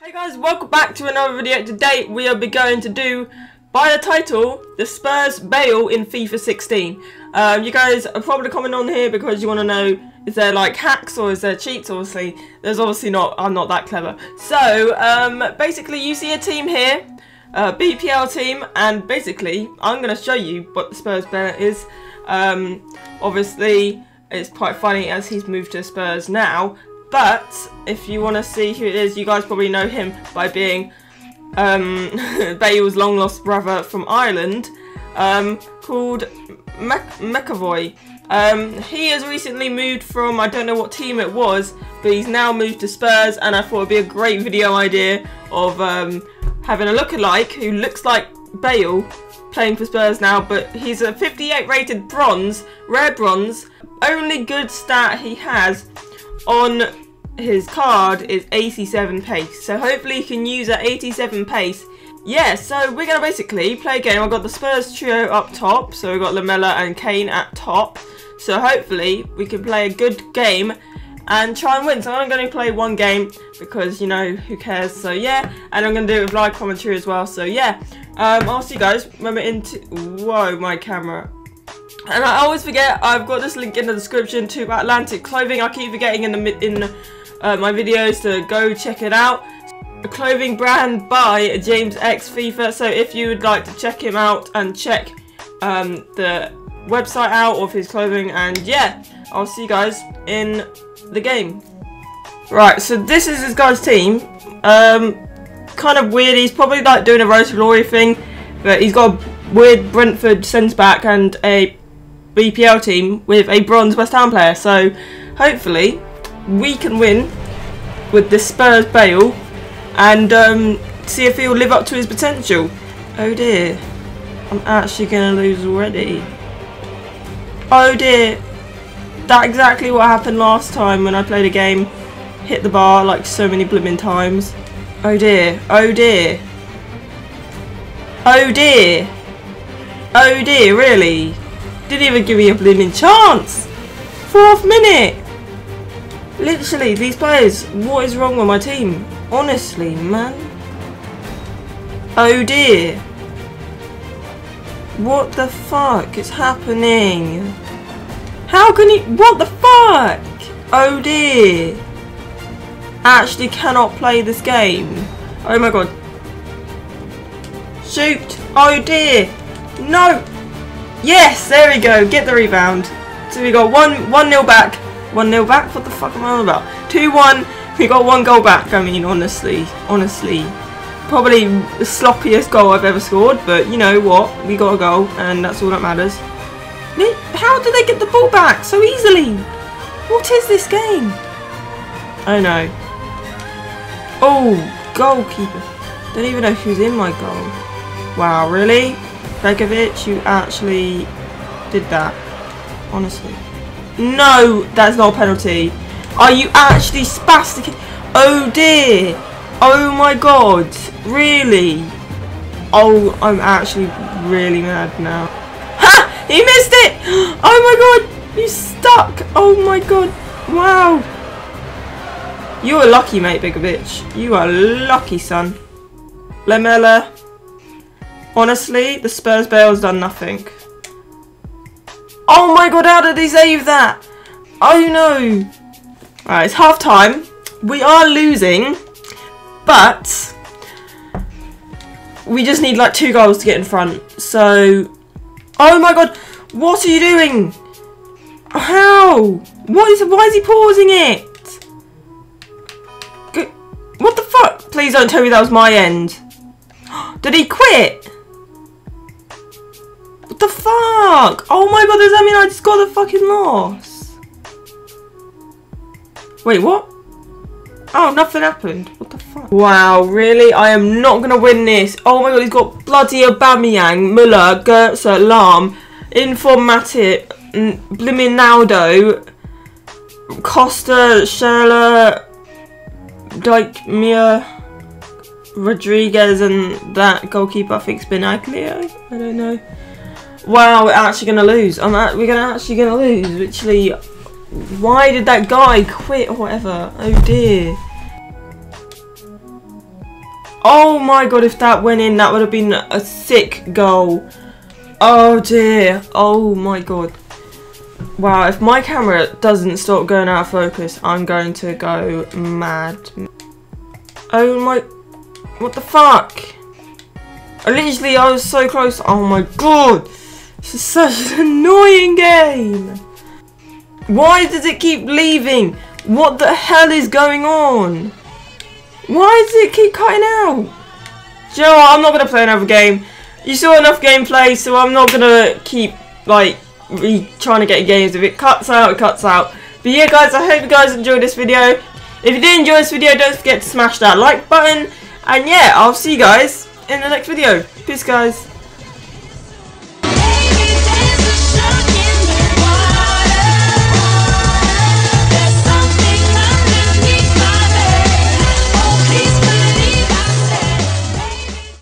Hey guys, welcome back to another video. Today we be going to do, by the title, the Spurs Bale in FIFA 16. Um, you guys are probably coming on here because you want to know, is there like hacks or is there cheats? Obviously, there's obviously not, I'm not that clever. So, um, basically you see a team here, a BPL team, and basically I'm going to show you what the Spurs Bale is. Um, obviously, it's quite funny as he's moved to Spurs now, but if you want to see who it is, you guys probably know him by being um, Bale's long lost brother from Ireland, um, called McAvoy. Um, he has recently moved from, I don't know what team it was, but he's now moved to Spurs, and I thought it'd be a great video idea of um, having a lookalike who looks like Bale playing for Spurs now, but he's a 58 rated bronze, rare bronze. Only good stat he has on his card is 87 pace. So hopefully he can use that 87 pace. Yeah, so we're going to basically play a game. I've got the Spurs trio up top. So we've got Lamela and Kane at top. So hopefully we can play a good game and try and win. So I'm going to play one game because, you know, who cares. So yeah, and I'm going to do it with live commentary as well. So yeah, um, I'll see you guys when we're into... Whoa, my camera. And I always forget, I've got this link in the description to Atlantix Clothing. I keep forgetting in the in uh, my videos to go check it out. A clothing brand by James X FIFA. So if you would like to check him out and check um, the website out of his clothing, and yeah, I'll see you guys in the game. Right, so this is this guy's team. Um, kind of weird. He's probably like doing a Rose Glory thing, but he's got a weird Brentford centre back and a BPL team with a bronze West Ham player. So hopefully we can win with the Spurs Bale and um, see if he'll live up to his potential. Oh dear, I'm actually going to lose already. Oh dear, that exactly what happened last time when I played a game. Hit the bar like so many blooming times. Oh dear, oh dear. Oh dear. Oh dear, really? Didn't even give me a blooming chance. Fourth minute. Literally, these players, what is wrong with my team? Honestly, man. Oh dear. What the fuck is happening? How can you, what the fuck? Oh dear. I Actually cannot play this game. Oh my god. Shoot. Oh dear. No. Yes, there we go. Get the rebound. So we got one one nil back. One nil back. What the fuck am I on about? Two one. We got one goal back. I mean, honestly, honestly, probably the sloppiest goal I've ever scored. But you know what? We got a goal, and that's all that matters. How do they get the ball back so easily? What is this game? I know. Oh, goalkeeper. Don't even know who's in my goal. Wow, really? Begovic, you actually did that. Honestly. No, that's not a penalty. Are you actually spastic? Oh dear. Oh my god. Really? Oh, I'm actually really mad now. Ha! He missed it! Oh my god! You stuck! Oh my god. Wow. You are lucky, mate, bigger bitch. You are lucky, son. Lamela. Honestly, the Spurs Bale's done nothing. Oh my god, how did he save that? Oh no. Alright, it's half time. We are losing, but we just need like two goals to get in front. So, oh my god, what are you doing? How? What is? Why is he pausing it? What the fuck? Please don't tell me that was my end. Did he quit? The fuck? Oh my god, does that mean I just got the fucking loss? Wait, what? Oh, nothing happened. What the fuck? Wow, really? I am not going to win this. Oh my god, he's got bloody Aubameyang, Muller, Goetze, Lahm, Informatic, Bliminaldo, Costa, Scheller, Dyke, Mia, Rodriguez, and that goalkeeper, I think, has been Spinaglia. I don't know. Wow, we're actually going to lose. I'm at, we're gonna actually going to lose. Literally, why did that guy quit or whatever? Oh dear. Oh my god, if that went in, that would have been a sick goal. Oh dear. Oh my god. Wow, if my camera doesn't stop going out of focus, I'm going to go mad. Oh my... What the fuck? Literally, I was so close. Oh my god. This is such an annoying game. Why does it keep leaving? What the hell is going on? Why does it keep cutting out? Do you know? I'm not going to play another game. You saw enough gameplay, so I'm not going to keep, like, re trying to get games. If it cuts out, it cuts out. But yeah, guys, I hope you guys enjoyed this video. If you did enjoy this video, don't forget to smash that like button. And yeah, I'll see you guys in the next video. Peace, guys.